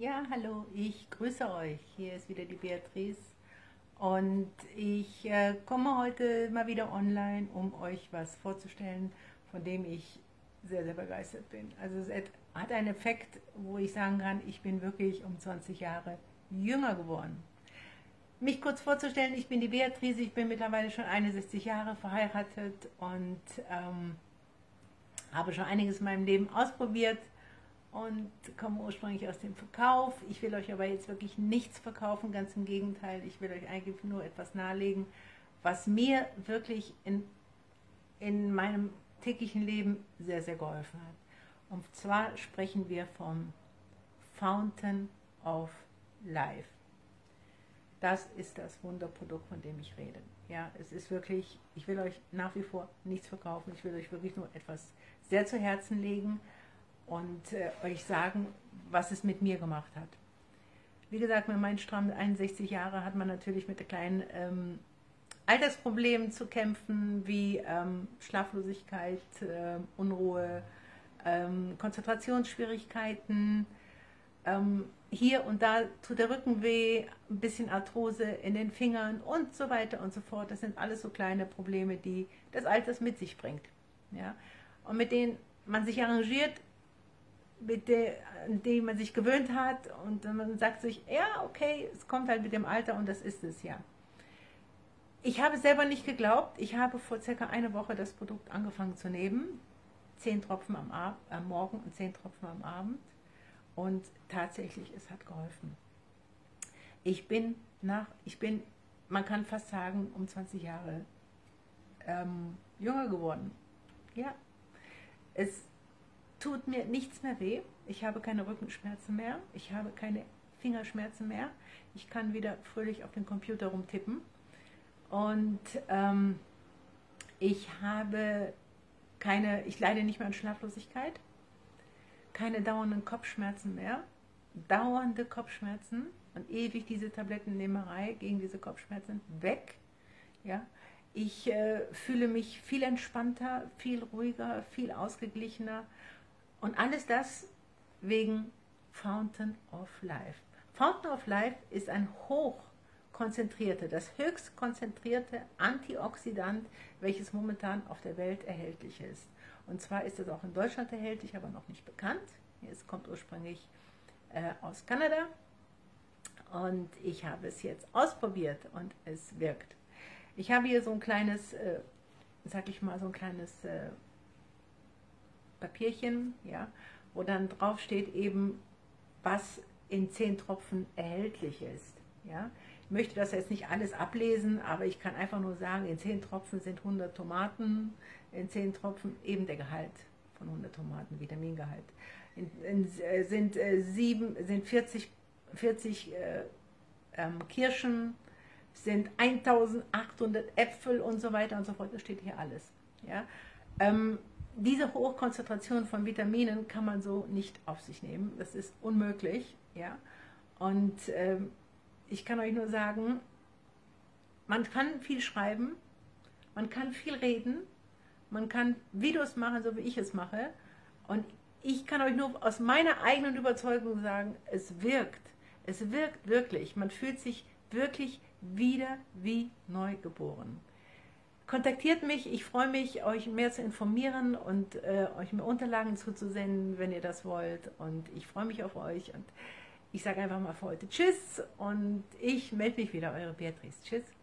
Ja, hallo, ich grüße euch. Hier ist wieder die Beatrice und ich äh, komme heute mal wieder online, um euch was vorzustellen, von dem ich sehr, sehr begeistert bin. Also es hat einen Effekt, wo ich sagen kann, ich bin wirklich um 20 Jahre jünger geworden. Mich kurz vorzustellen, ich bin die Beatrice, ich bin mittlerweile schon 61 Jahre verheiratet und ähm, habe schon einiges in meinem Leben ausprobiert und komme ursprünglich aus dem Verkauf. Ich will euch aber jetzt wirklich nichts verkaufen, ganz im Gegenteil. Ich will euch eigentlich nur etwas nahelegen, was mir wirklich in, in meinem täglichen Leben sehr, sehr geholfen hat. Und zwar sprechen wir vom Fountain of Life. Das ist das Wunderprodukt, von dem ich rede. Ja, es ist wirklich, ich will euch nach wie vor nichts verkaufen. Ich will euch wirklich nur etwas sehr zu Herzen legen und äh, euch sagen, was es mit mir gemacht hat. Wie gesagt, mit meinen strammen 61 Jahre hat man natürlich mit kleinen ähm, Altersproblemen zu kämpfen, wie ähm, Schlaflosigkeit, äh, Unruhe, ähm, Konzentrationsschwierigkeiten. Ähm, hier und da tut der Rücken weh, ein bisschen Arthrose in den Fingern und so weiter und so fort. Das sind alles so kleine Probleme, die das Alters mit sich bringt. Ja? Und mit denen man sich arrangiert mit der, an die man sich gewöhnt hat und man sagt sich, ja, okay, es kommt halt mit dem Alter und das ist es ja. Ich habe selber nicht geglaubt. Ich habe vor circa einer Woche das Produkt angefangen zu nehmen. Zehn Tropfen am, Ab am Morgen und zehn Tropfen am Abend. Und tatsächlich, es hat geholfen. Ich bin nach, ich bin, man kann fast sagen, um 20 Jahre ähm, jünger geworden. Ja, es tut mir nichts mehr weh. Ich habe keine Rückenschmerzen mehr. Ich habe keine Fingerschmerzen mehr. Ich kann wieder fröhlich auf den Computer rumtippen. Und ähm, ich habe keine, ich leide nicht mehr an Schlaflosigkeit, keine dauernden Kopfschmerzen mehr, dauernde Kopfschmerzen und ewig diese Tablettennehmerei gegen diese Kopfschmerzen weg. Ja, ich äh, fühle mich viel entspannter, viel ruhiger, viel ausgeglichener und alles das wegen Fountain of Life. Fountain of Life ist ein hochkonzentrierte, das höchst konzentrierte Antioxidant, welches momentan auf der Welt erhältlich ist. Und zwar ist es auch in Deutschland erhältlich, aber noch nicht bekannt. Es kommt ursprünglich äh, aus Kanada und ich habe es jetzt ausprobiert und es wirkt. Ich habe hier so ein kleines, äh, sag ich mal, so ein kleines äh, Papierchen, ja, wo dann drauf steht eben, was in zehn Tropfen erhältlich ist. Ja. Ich möchte das jetzt nicht alles ablesen, aber ich kann einfach nur sagen, in zehn Tropfen sind 100 Tomaten, in zehn Tropfen eben der Gehalt von 100 Tomaten, Vitamingehalt. In, in, äh, sind, äh, sieben, sind 40, 40 äh, ähm, Kirschen, sind 1800 Äpfel und so weiter und so fort. Das steht hier alles. Ja? Ähm, diese Hochkonzentration von Vitaminen kann man so nicht auf sich nehmen. Das ist unmöglich. Ja? Und ähm, ich kann euch nur sagen, man kann viel schreiben, man kann viel reden, man kann Videos machen, so wie ich es mache. Und ich kann euch nur aus meiner eigenen Überzeugung sagen, es wirkt. Es wirkt wirklich. Man fühlt sich wirklich wieder wie neu geboren. Kontaktiert mich, ich freue mich, euch mehr zu informieren und äh, euch mehr Unterlagen zuzusenden, wenn ihr das wollt. Und ich freue mich auf euch und ich sage einfach mal für heute Tschüss und ich melde mich wieder, eure Beatrice. Tschüss.